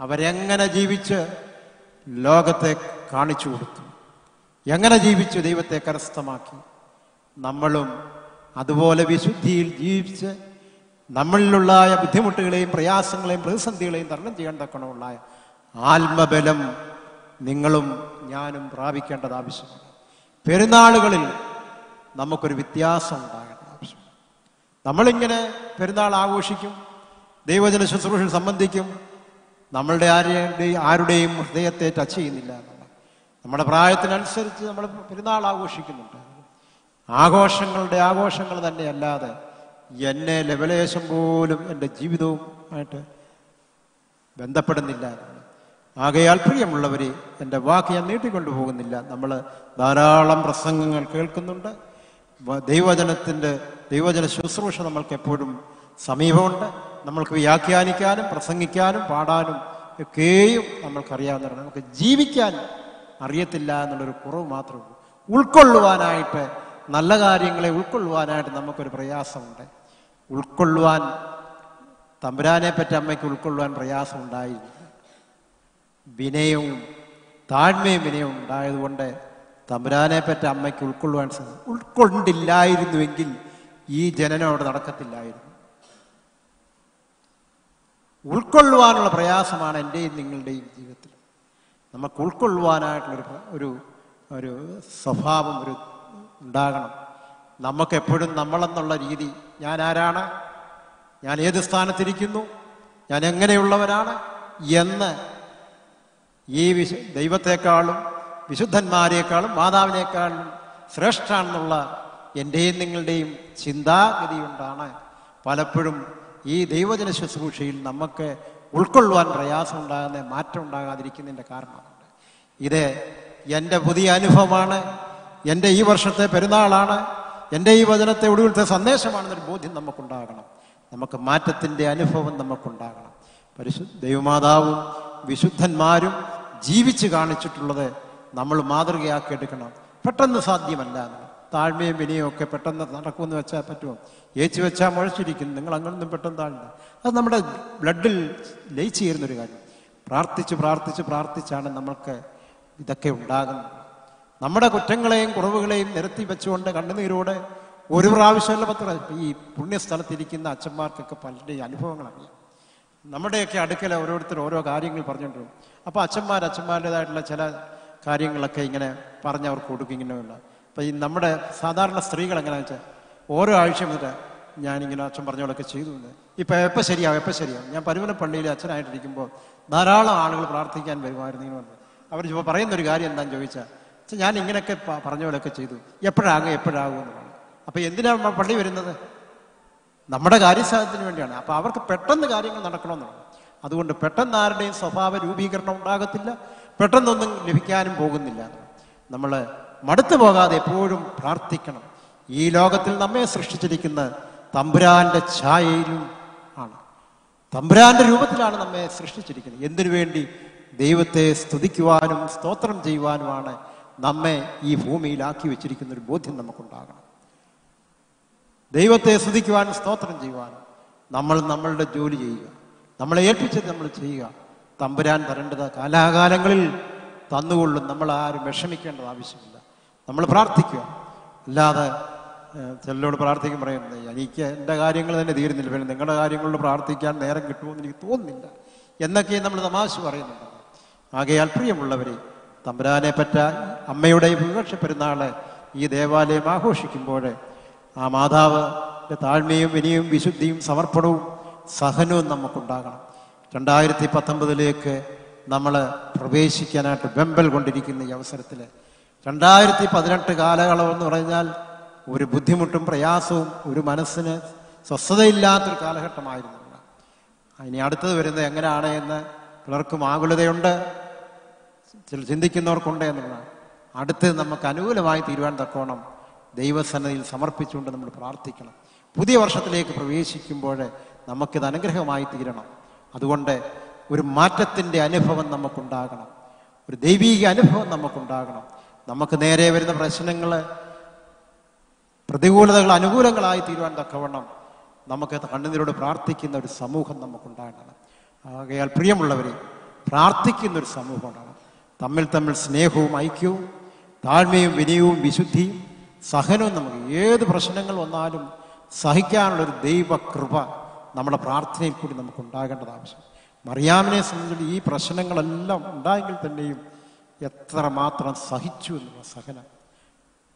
അവരെങ്ങനെ ജീവിച്ച് ലോകത്തെ കാണിച്ചു കൊടുത്തു? എങ്ങനെ ജീവിച്ച് ദൈവത്തെ കരസ്ഥമാക്കി? നമ്മളും അതുപോലെ വിശുദ്ധിയിൽ ജീവിച്ച് നമ്മളിലുള്ള ബുദ്ധിമുട്ടുകളെയും പ്രയാസങ്ങളെയും പ്രതിസന്ധികളെയും തരണം ചെയ്യാൻ തക്കണമുള്ള ആത്മബലം നിങ്ങളും ഞാനും പ്രാപിക്കേണ്ടത് ആവശ്യമാണ്. പെരുന്നാളുകളിൽ നമുക്കൊരു വ്യത്യാസം ഉണ്ടാകേണ്ടത് ആവശ്യമാണ്. നമ്മളിങ്ങനെ പെരുന്നാൾ ആഘോഷിക്കും ദൈവജന ശുശ്രൂഷയിൽ സംബന്ധിക്കും നമ്മളുടെ ആരുടെയും ആരുടെയും ഹൃദയത്തെ ടച്ച് ചെയ്യുന്നില്ല നമ്മുടെ പ്രായത്തിനനുസരിച്ച് നമ്മൾ പെരുന്നാൾ ആഘോഷിക്കുന്നുണ്ട്. ആഘോഷങ്ങളുടെ ആഘോഷങ്ങൾ തന്നെയല്ലാതെ എന്നെ ലവലേശം പോലും എന്റെ ജീവിതവും ആയിട്ട് ബന്ധപ്പെടുന്നില്ല. ആകയാൽ പ്രിയമുള്ളവരെ എന്റെ വാക്ക് ഞാൻ നീട്ടിക്കൊണ്ടു പോകുന്നില്ല. നമ്മൾ ധാരാളം പ്രസംഗങ്ങൾ കേൾക്കുന്നുണ്ട്. ദൈവജനത്തിന്റെ ദൈവജന ശുശ്രൂഷ നമ്മൾക്ക് എപ്പോഴും സമീപമുണ്ട്. നമ്മൾക്ക് വ്യാഖ്യാനിക്കാനും പ്രസംഗിക്കാനും പാടാനും ഒക്കെയും നമ്മൾക്കറിയാവുന്നതാണ്. നമുക്ക് ജീവിക്കാൻ അറിയത്തില്ല എന്നുള്ളൊരു കുറവ് മാത്രമേ ഉള്ളൂ. ഉൾക്കൊള്ളുവാനായിട്ട് നല്ല കാര്യങ്ങളെ ഉൾക്കൊള്ളുവാനായിട്ട് നമുക്കൊരു പ്രയാസമുണ്ട്. ഉൾക്കൊള്ളുവാൻ തമ്പുരാനെ പറ്റി അമ്മയ്ക്ക് ഉൾക്കൊള്ളുവാൻ പ്രയാസം ഉണ്ടായില്ല വിനയവും താഴ്മയും വിനയവും ഉണ്ടായതുകൊണ്ട് തമ്പുരാനെ പറ്റി അമ്മയ്ക്ക് ഉൾക്കൊള്ളുവാൻ ഉൾക്കൊണ്ടില്ലായിരുന്നുവെങ്കിൽ ഈ ജനനം അവിടെ നടക്കത്തില്ലായിരുന്നു. ഉൾക്കൊള്ളുവാനുള്ള പ്രയാസമാണ് എന്റെയും നിങ്ങളുടെയും ജീവിതത്തിൽ. നമുക്ക് ഉൾക്കൊള്ളുവാനായിട്ടുള്ളൊരു ഒരു ഒരു സ്വഭാവം ഒരു ഉണ്ടാകണം. നമുക്കെപ്പോഴും നമ്മളെന്നുള്ള രീതി ഞാൻ ആരാണ്? ഞാൻ ഏത് സ്ഥാനത്തിരിക്കുന്നു? ഞാൻ എങ്ങനെയുള്ളവരാണ്? എന്ന് ഈ വിശ ദൈവത്തെക്കാളും വിശുദ്ധന്മാരെക്കാളും മാതാവിനേക്കാളും ശ്രേഷ്ഠാണെന്നുള്ള എന്റെയും നിങ്ങളുടെയും ചിന്താഗതി കൊണ്ടാണ് പലപ്പോഴും ഈ ദൈവജന ശുശ്രൂഷയിൽ നമുക്ക് ഉൾക്കൊള്ളുവാൻ പ്രയാസം ഉണ്ടാകുന്ന മാറ്റം ഉണ്ടാകാതിരിക്കുന്നതിന്റെ കാരണമാണ് ഇത് എന്റെ പുതിയ അനുഭവമാണ്. എന്റെ ഈ വർഷത്തെ പെരുന്നാളാണ്. എന്റെ ഈ വചനത്തെ ഒടുവിലത്തെ സന്ദേശമാണെന്നൊരു ബോധ്യം നമുക്കുണ്ടാകണം. നമുക്ക് മാറ്റത്തിന്റെ അനുഭവം നമുക്കുണ്ടാകണം. പരിശു ദൈവമാതാവും വിശുദ്ധന്മാരും ജീവിച്ച് കാണിച്ചിട്ടുള്ളത് നമ്മൾ മാതൃകയാക്കി എടുക്കണം. പെട്ടെന്ന് സാധ്യമല്ല. താഴ്മയും വിനയും ഒക്കെ പെട്ടെന്ന് നടക്കുമെന്ന് വെച്ചാൽ പറ്റുമോ? ഏച്ചു വെച്ചാൽ മുഴച്ചിരിക്കുന്നു നിങ്ങൾ അങ്ങനൊന്നും പെട്ടെന്ന് താഴ്ന്നു അത് നമ്മുടെ ബ്ലഡിൽ ലയിച്ചു ചേരുന്നൊരു കാര്യം. പ്രാർത്ഥിച്ച് പ്രാർത്ഥിച്ച് പ്രാർത്ഥിച്ചാണ് നമ്മൾക്ക് ഇതൊക്കെ ഉണ്ടാകുന്നത്. നമ്മുടെ കുറ്റങ്ങളെയും കുറവുകളെയും നിരത്തി വെച്ചുകൊണ്ട് കണ്ണുനീരോടെ ഒരു പ്രാവശ്യമല്ല പത്ര ഈ പുണ്യസ്ഥലത്തിരിക്കുന്ന അച്ഛന്മാർക്കൊക്കെ പലരുടെയും അനുഭവങ്ങൾ അറിയാം നമ്മുടെയൊക്കെ അടുക്കൽ ഓരോരുത്തർ ഓരോ കാര്യങ്ങൾ പറഞ്ഞുകൊണ്ടിരും അപ്പോൾ അച്ഛന്മാർ അച്ഛന്മാരുടേതായിട്ടുള്ള ചില കാര്യങ്ങളൊക്കെ ഇങ്ങനെ പറഞ്ഞ് അവർക്ക് കൊടുക്കും അപ്പോൾ അപ്പം ഈ നമ്മുടെ സാധാരണ സ്ത്രീകൾ എങ്ങനെയാണെന്ന് വെച്ചാൽ ഓരോ ആഴ്ചയും മുതൽ ഞാനിങ്ങനെ അച്ഛൻ പറഞ്ഞോളൊക്കെ ചെയ്തു എന്ന്. ഇപ്പം എപ്പോൾ ശരിയാവും എപ്പോൾ ശരിയാവും? ഞാൻ പരുമല പള്ളിയിൽ അച്ഛനായിട്ടിരിക്കുമ്പോൾ ധാരാളം ആളുകൾ പ്രാർത്ഥിക്കാൻ വരുമായിരുന്നു ഇങ്ങനെ അവർ ഇപ്പോൾ പറയുന്ന ഒരു കാര്യം എന്താണെന്ന് ചോദിച്ചാൽ "അച്ഛാ, ഞാൻ ഇങ്ങനെയൊക്കെ പറഞ്ഞ പോലെയൊക്കെ ചെയ്തു. എപ്പോഴാകും എപ്പോഴാകും എന്ന് പറഞ്ഞു. അപ്പം എന്തിനാണ് പള്ളി വരുന്നത്? നമ്മുടെ കാര്യസാധ്യത്തിന് വേണ്ടിയാണ്. അപ്പൊ അവർക്ക് പെട്ടെന്ന് കാര്യങ്ങൾ നടക്കണമെന്നാണ് അതുകൊണ്ട് പെട്ടെന്ന് ആരുടെയും സ്വഭാവ രൂപീകരണം ഉണ്ടാകത്തില്ല. പെട്ടെന്നൊന്നും ലഭിക്കാനും പോകുന്നില്ല നമ്മൾ മടുത്തു പോകാതെ എപ്പോഴും പ്രാർത്ഥിക്കണം. ഈ ലോകത്തിൽ നമ്മെ സൃഷ്ടിച്ചിരിക്കുന്ന തമ്പുരാന്റെ ഛായയിലും ആണ്. തമ്പുരാന്റെ രൂപത്തിലാണ് നമ്മെ സൃഷ്ടിച്ചിരിക്കുന്നത്. എന്തിനു വേണ്ടി? ദൈവത്തെ സ്തുതിക്കുവാനും സ്തോത്രം ചെയ്യുവാനുമാണ് നമ്മെ ഈ ഭൂമിയിലാക്കി വെച്ചിരിക്കുന്ന ഒരു ബോധ്യം നമുക്കുണ്ടാകണം. ദൈവത്തെ സ്തുതിക്കുവാനും സ്തോത്രം ചെയ്യുവാനും നമ്മൾ നമ്മളുടെ ജോലി ചെയ്യുക. നമ്മളെ ഏൽപ്പിച്ചത് നമ്മൾ ചെയ്യുക. തമ്പുരാൻ തരേണ്ടത് കാലാകാലങ്ങളിൽ തന്നുകൊള്ളും. നമ്മൾ ആരും വിഷമിക്കേണ്ടത് ആവശ്യമില്ല. നമ്മൾ പ്രാർത്ഥിക്കുക. അല്ലാതെ ചിലരോട് പ്രാർത്ഥിക്കും പറയുന്നത് എനിക്ക് എന്റെ കാര്യങ്ങൾ തന്നെ തീരുന്നില്ല. പിന്നെ നിങ്ങളുടെ കാര്യങ്ങളിൽ പ്രാർത്ഥിക്കാൻ നേരം കിട്ടുമെന്ന് എനിക്ക് തോന്നുന്നില്ല. എന്നൊക്കെ നമ്മൾ തമാശ പറയുന്നുണ്ട്. ആകയാൽ പ്രിയമുള്ളവരെ തമ്പുരാനെ പറ്റ അമ്മയുടെ വിവക്ഷ പെരുന്നാൾ ഈ ദേവാലയം ആഘോഷിക്കുമ്പോൾ ആ മാതാവ് താഴ്മയും വിനിയും വിശുദ്ധിയും സമർപ്പണവും സഹനവും നമുക്കുണ്ടാകണം. രണ്ടായിരത്തി പത്തൊമ്പതിലേക്ക് നമ്മൾ പ്രവേശിക്കാനായിട്ട് വെമ്പൽ കൊണ്ടിരിക്കുന്ന ഈ അവസരത്തിൽ രണ്ടായിരത്തി പതിനെട്ട് കാലയളവ് എന്ന് പറഞ്ഞാൽ ഒരു ബുദ്ധിമുട്ടും പ്രയാസവും ഒരു മനസ്സിന് സ്വസ്ഥതയില്ലാത്തൊരു കാലഘട്ടമായിരുന്നു. ഇനി അടുത്തത് വരുന്നത് എങ്ങനെയാണ് എന്ന് പലർക്കും ആകുലതയുണ്ട്. ചിന്തിക്കുന്നവർക്കുണ്ട് എന്നുള്ളതാണ് അടുത്ത് നമുക്ക് അനുകൂലമായി തീരുവാൻ തക്കോണം ദൈവസന്നതിയിൽ സമർപ്പിച്ചുകൊണ്ട് നമ്മൾ പ്രാർത്ഥിക്കണം. പുതിയ വർഷത്തിലേക്ക് പ്രവേശിക്കുമ്പോൾ നമുക്കിത് അനുഗ്രഹമായി തീരണം. അതുകൊണ്ട് ഒരു മാറ്റത്തിന്റെ അനുഭവം നമുക്കുണ്ടാകണം. ഒരു ദൈവീക അനുഭവം നമുക്കുണ്ടാകണം. നമുക്ക് നേരെ വരുന്ന പ്രശ്നങ്ങൾ പ്രതികൂലതകൾ അനുകൂലങ്ങളായി തീരുവാൻ തക്കവണ്ണം നമുക്ക് കണ്ണുനീരോട് പ്രാർത്ഥിക്കുന്ന ഒരു സമൂഹം നമുക്കുണ്ടാകണം. ആകയാൽ പ്രിയമുള്ളവരെ പ്രാർത്ഥിക്കുന്ന ഒരു സമൂഹം ഉണ്ടാകണം. തമ്മിൽ തമ്മിൽ സ്നേഹവും ഐക്യവും താഴ്മയും വിനയവും വിശുദ്ധിയും സഹനവും നമുക്ക് ഏത് പ്രശ്നങ്ങൾ വന്നാലും സഹിക്കാനുള്ളൊരു ദൈവകൃപ നമ്മുടെ പ്രാർത്ഥനയിൽ കൂടി നമുക്ക് ഉണ്ടാകേണ്ടത് ആവശ്യം. മറിയാമിനെ സംബന്ധിച്ച് ഈ പ്രശ്നങ്ങളെല്ലാം ഉണ്ടായെങ്കിൽ തന്നെയും എത്ര മാത്രം സഹിച്ചു എന്നുള്ള സഹനം.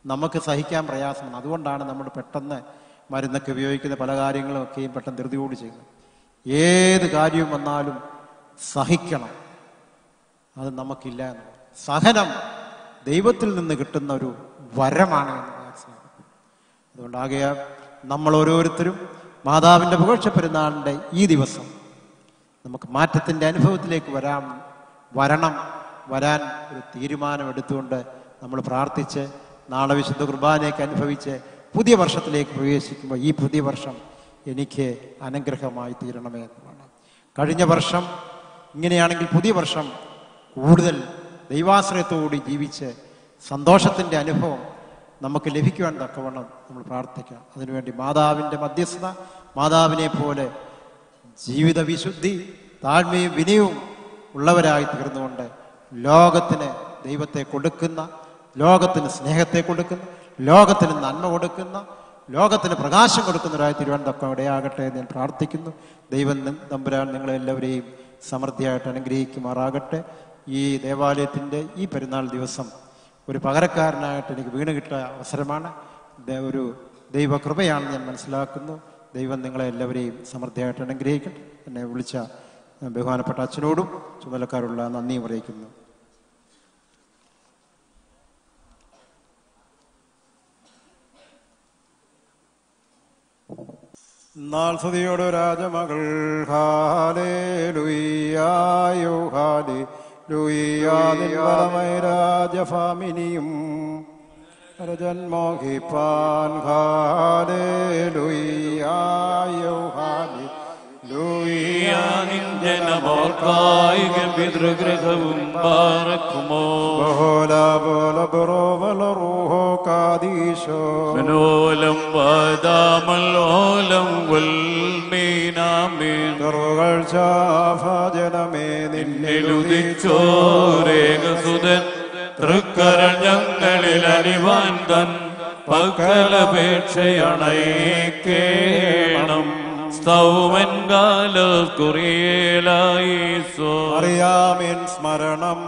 നമുക്ക് സഹിക്കാൻ പ്രയാസമാണ്. അതുകൊണ്ടാണ് നമ്മൾ പെട്ടെന്ന് മരുന്നൊക്കെ ഉപയോഗിക്കുന്ന പല കാര്യങ്ങളും ഒക്കെയും പെട്ടെന്ന് ധൃതിയോട് ചെയ്യുന്നത്. ഏത് കാര്യവും വന്നാലും സഹിക്കണം. അത് നമുക്കില്ല എന്ന്. സഹനം ദൈവത്തിൽ നിന്ന് കിട്ടുന്ന ഒരു വരമാണ് എന്ന് അതുകൊണ്ടാകയാൽ നമ്മൾ ഓരോരുത്തരും മാതാവിന്റെ പുകഴ്ച പെരുന്നാളിന്റെ ഈ ദിവസം നമുക്ക് മാറ്റത്തിന്റെ അനുഭവത്തിലേക്ക് വരാം വരണം വരാൻ ഒരു തീരുമാനമെടുത്തുകൊണ്ട് നമ്മൾ പ്രാർത്ഥിച്ച് നാളെ വിശുദ്ധ കുർബാനയൊക്കെ അനുഭവിച്ച് പുതിയ വർഷത്തിലേക്ക് പ്രവേശിക്കുമ്പോൾ ഈ പുതിയ വർഷം എനിക്ക് അനുഗ്രഹമായി തീരണമേ എന്നാണ് കഴിഞ്ഞ വർഷം ഇങ്ങനെയാണെങ്കിൽ പുതിയ വർഷം കൂടുതൽ ദൈവാശ്രയത്തോടുകൂടി ജീവിച്ച് സന്തോഷത്തിന്റെ അനുഭവം നമുക്ക് ലഭിക്കുവാൻ തക്കവണ്ണം നമ്മൾ പ്രാർത്ഥിക്കാം അതിനുവേണ്ടി മാതാവിന്റെ മധ്യസ്ഥത മാതാവിനെ പോലെ ജീവിത വിശുദ്ധി താഴ്മയും വിനയവും ഉള്ളവരായി തീർന്നുകൊണ്ട് ലോകത്തിന് ദൈവത്തെ കൊടുക്കുന്ന ലോകത്തിന് സ്നേഹത്തെ കൊടുക്കുന്ന ലോകത്തിന് നന്മ കൊടുക്കുന്ന ലോകത്തിന് പ്രകാശം കൊടുക്കുന്നവരായി തിരുവനന്തപുരം ഇടയാകട്ടെ ഞാൻ പ്രാർത്ഥിക്കുന്നു. ദൈവം തമ്പുരാൻ നിങ്ങളെല്ലാവരെയും സമൃദ്ധിയായിട്ട് അനുഗ്രഹിക്കുമാറാകട്ടെ. ഈ ദേവാലയത്തിന്റെ ഈ പെരുന്നാൾ ദിവസം ഒരു പകരക്കാരനായിട്ട് എനിക്ക് വീണ് കിട്ടിയ അവസരമാണ്. ഒരു ദൈവകൃപയാണ് ഞാൻ മനസ്സിലാക്കുന്നു. ദൈവം നിങ്ങളെ എല്ലാവരെയും സമൃദ്ധിയായിട്ട് അനുഗ്രഹിക്കട്ടെ. എന്നെ വിളിച്ച ബഹുമാനപ്പെട്ട അച്ഛനോടും ചുമതലക്കാരുള്ള നന്ദിയും അറിയിക്കുന്നു. നാൾ സ്തുതിയോട് രാജമകൾ. ഹാലേ ലുയ്യായോ ഹാലേ ലുയ്യാതിമയ രാജഫാമിനിയും ജന്മോഹിപ്പാൻ ഹാലേ ലുയ്യായോ ഹാലേ നിന്റെ നമോർക്കായിക പിതൃഗൃഹവും പാർക്കുമോ ബഹോല ബോല ബറോ ബല റൂഹോ കാദീശോ മനോലം വാദാമലോലം വൽമീനാമീൻ കറുകൾ ചാഫജനമേ നിന്നുദിച്ചോരേകസുതൻ തൃക്കരൾ ഞങ്ങളിൽ അണിവാൻ തൻ പക്കലപേക്ഷയണേക്കേണം സ്തൗമൻ കാല കുറിയേലായി സോ അറിയാമിൻ സ്മരണം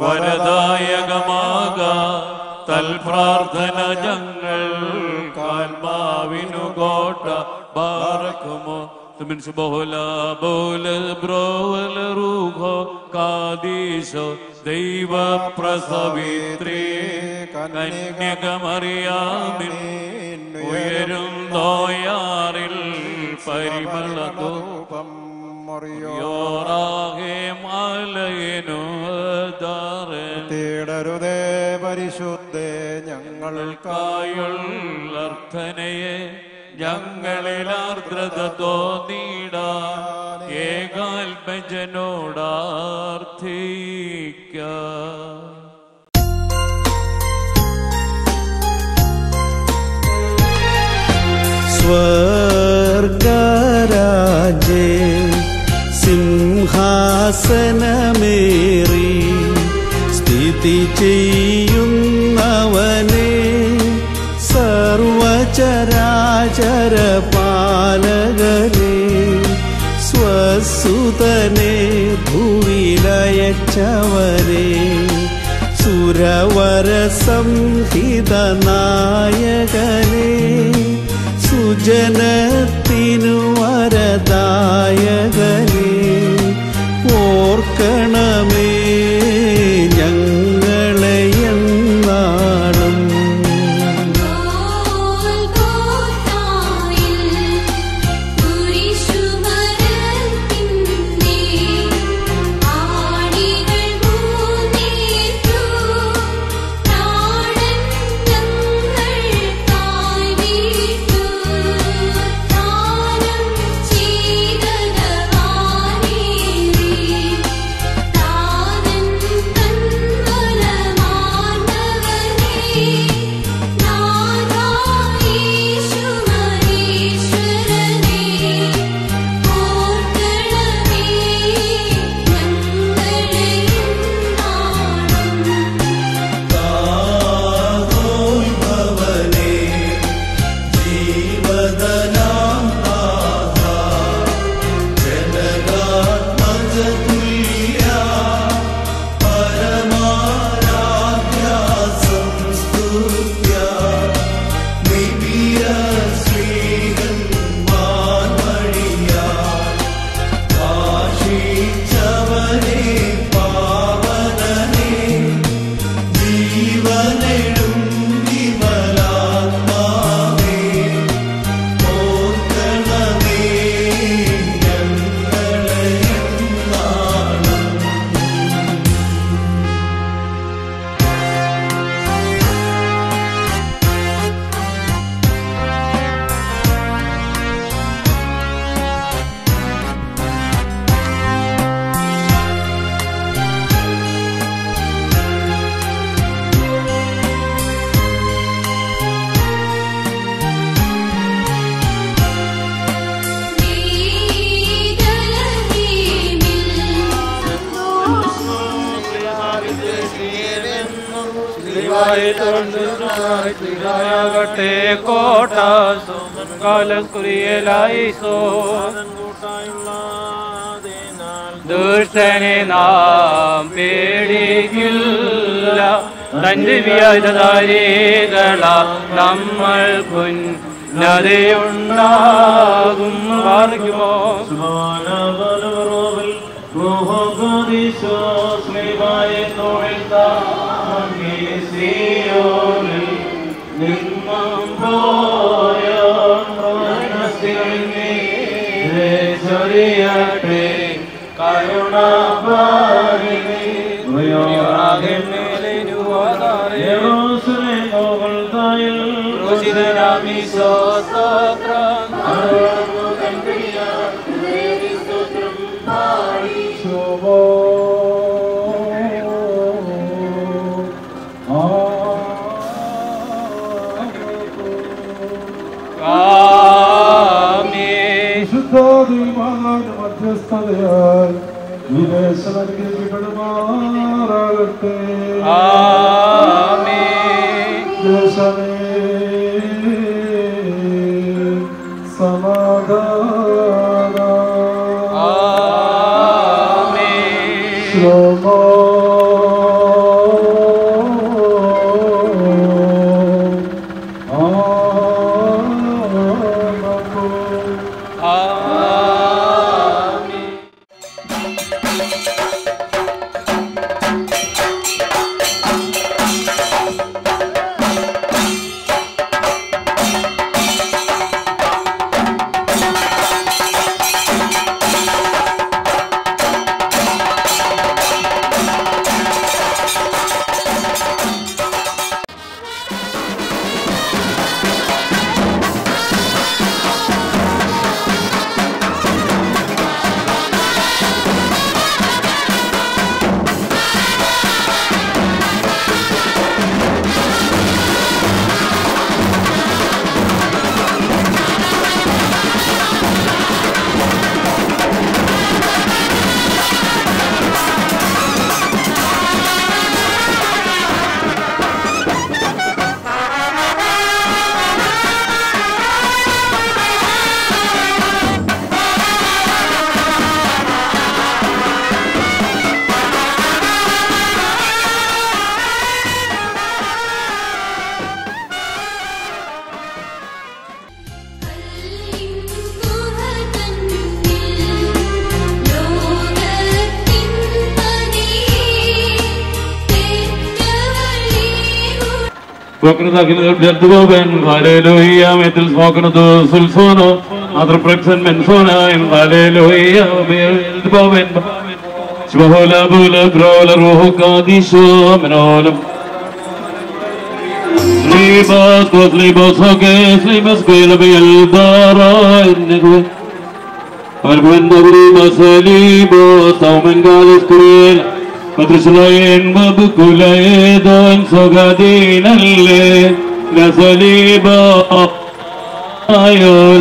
വരദായകമാക തൽപ്രാർത്ഥന ഞങ്ങൾ കാൽമാവിനു കോട്ട ബാറക്കുമോ ബഹുല ബോല ബ്രോവല റൂഹോ കാദീശോ ദൈവ പ്രസവിത്രീ കന്യകമറിയാമിൻ ഉയരും നോയാറിൽ പരിമളതോ യോറാകെ മലയനു തേടരുതേ പരിശുദ്ധേ ഞങ്ങൾക്കായി കായുള്ളർത്ഥനയെ ഞങ്ങളിൽ ആർദ്രത തോന്നിടാ ഏകാൽപജനോടാർത്ഥിക്ക സ്വർഗരാജേ സിംഹാസനമേറി സ്ഥിതി ചെയ്യുന്നവനെ ഭൂവിലയച്ചവനെ സുരവര സംഹിത നായകനെ സുജനത്തിനു വരദായകനെ തന്റെ വ്യാജതാരികള നമ്മൾ കുന്നതയുണ്ടാകും Ide nam Isos sotram, Adoram kriya, Deri sotram, Pari. Shovo. Amen. Shuddhadi mahana madhyastadayai, Videshanakirkipadamaragatay. Hallelujah, with the smoke of the Sulfona, other Brexit Mensona, and Hallelujah, with the Bowen. Shmahola Bula, Brawler, Rohokadi, Shom, and all of Libas, what Libas, Hockey, Libas, Gulabil, Dara, and Nigwe. Arbin, Libas, Libas, Taumen, God is Korean. പത്രിശുലയൻ ബബുക്കുലയേതോൻ സ്വഗദീനല്ലേ ലസലീബ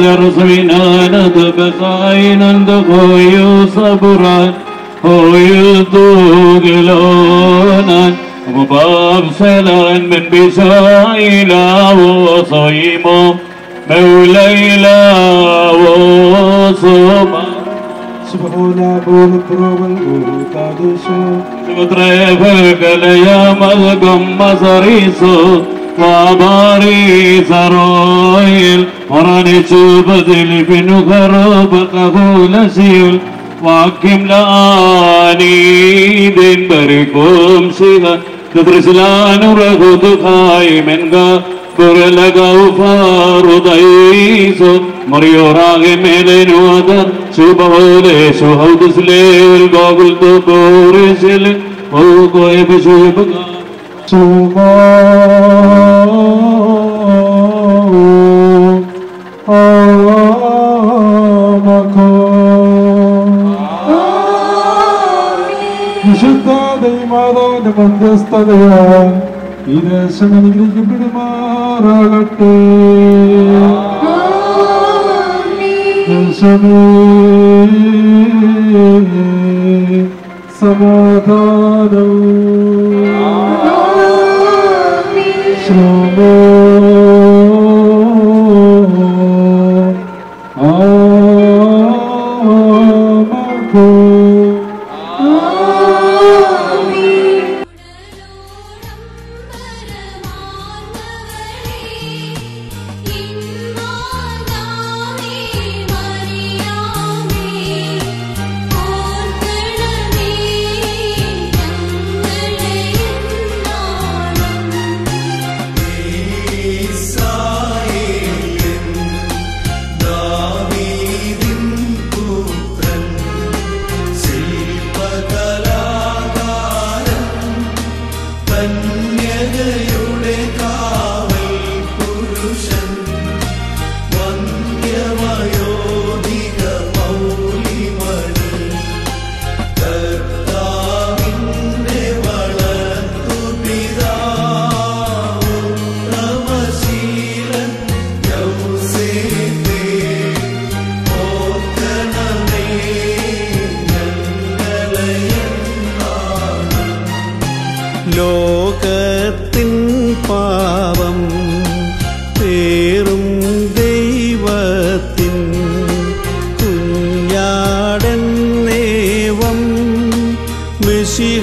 ലറസുവിനാനത് ബസായിനന്ദ ഹോയു സബുറാൻ ഹോയു തൂകിലോനാൻ وبابسلان من بشايلا وصيمو موليلا وصوما سبحان أبو الكرم கலையாமல்கும் மசரீசோ مريو راغي ميلين শুভরে সুহদ স্লের Google তো করে সেলে ও কোয়েব শুভ শুভ മന്ദസ്ഥതയാ ഈ ദേശം അനുഗ്രഹിക്കപ്പെടുമാറാകട്ടെ समादारौ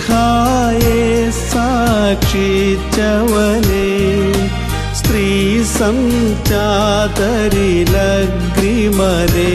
विहाये साक्षी च वने स्त्रीसञ्चातरिलग्निमले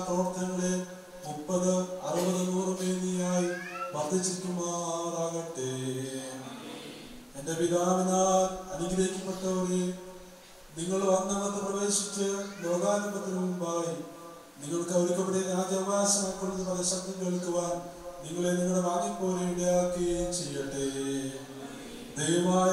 പ്രവർത്തനങ്ങളെയും മുപ്പത് അറുപത് നൂറ് മേനിയായി വർദ്ധിച്ചിരിക്കുമാറാകട്ടെ എന്റെ പിതാവിനാൽ അനുഗ്രഹിക്കപ്പെട്ടവരെ നിങ്ങൾ വന്നവത്ത് പ്രവേശിച്ച് ലോകാനുഭവത്തിന് മുമ്പായി നിങ്ങൾക്ക് അവർക്കവിടെ രാജാവകാശമാക്കുന്നത് പല ശബ്ദം കേൾക്കുവാൻ നിങ്ങളെ നിങ്ങളുടെ വാങ്ങിപ്പോലെ ഇടയാക്കുകയും ചെയ്യട്ടെ. ദൈവമായ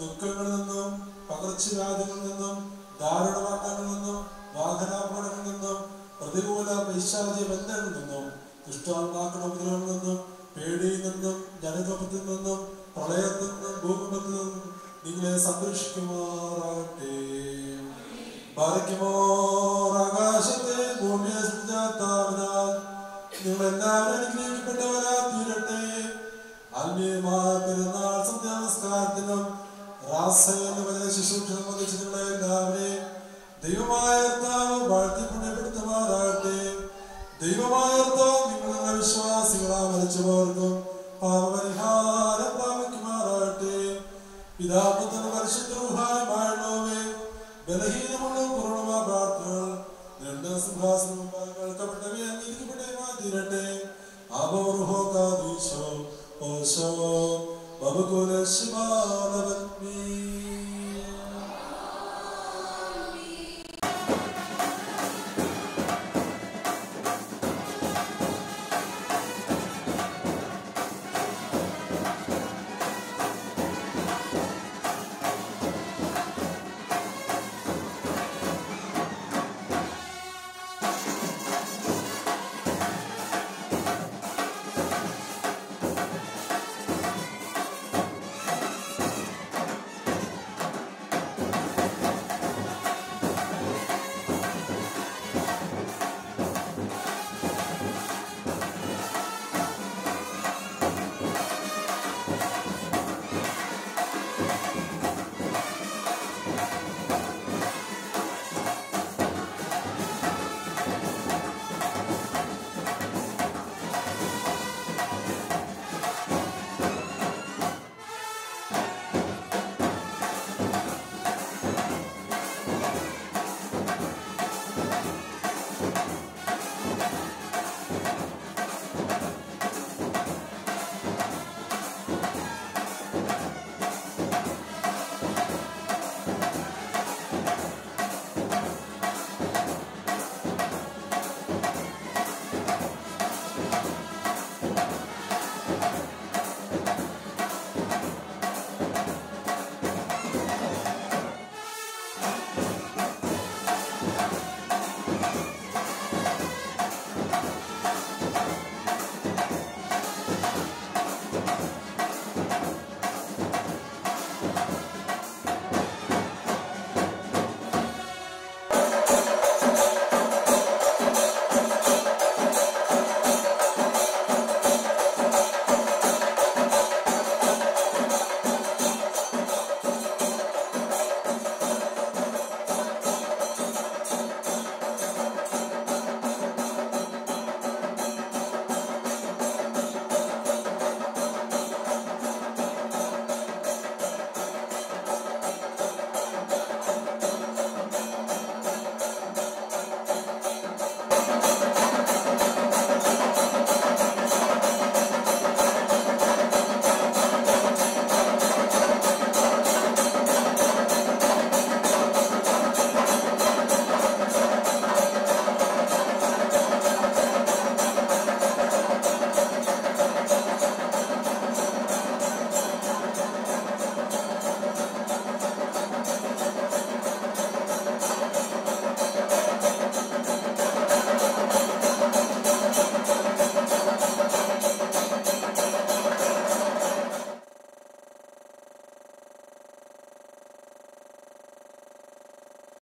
ദുഃഖങ്ങളിൽ നിന്നും പകർച്ചവ്യാധികളിൽ നിന്നും ദാരുണമരണങ്ങളിൽ നിന്നും വാഹനാപകടങ്ങളിൽ നിന്നും പ്രതികൂല പൈശാചി ബന്ധങ്ങളിൽ നിന്നും ദുഷ്ടാത്മാക്കളുടെ ഉപദ്രവങ്ങളിൽ നിന്നും പേടിയിൽ നിന്നും ജനകപത്തിൽ നിന്നും പ്രളയത്തിൽ നിന്നും ഭൂകമ്പത്തിൽ നിന്നും നിങ്ങളെ സംരക്ഷിക്കുമാറാകട്ടെ. ഭാഗ്യമോർ ആകാശത്തെ ഭൂമിയെ നിങ്ങൾ സന്ധ്യാനമസ്കാരത്തിനും റാസയെന്ന് പറഞ്ഞ ശുശ്രൂഷ സംബന്ധിച്ച് എല്ലാവരെയും ദൈവമായ കർത്താവ് വാഴ്ത്തി പുണ്യപ്പെടുത്തുമാറാകട്ടെ ദൈവമായ കർത്താവ് നിങ്ങളുടെ വിശ്വാസികളാ മരിച്ചവർക്കും പാപപരിഹാരം പ്രാപിക്കുമാറാകട്ടെ പിതാപത്തിന് പരിശുദ്ധമായ ബലഹീനമുള്ള പൂർണമായ പ്രാർത്ഥനകൾ രണ്ട് സിംഹാസനം കേൾക്കപ്പെട്ടവേ അംഗീകരിക്കപ്പെട്ടവ തീരട്ടെ. അബോർഹോ കാദീശോ ഓശോ ബബകുല ശിവാലവന്മീ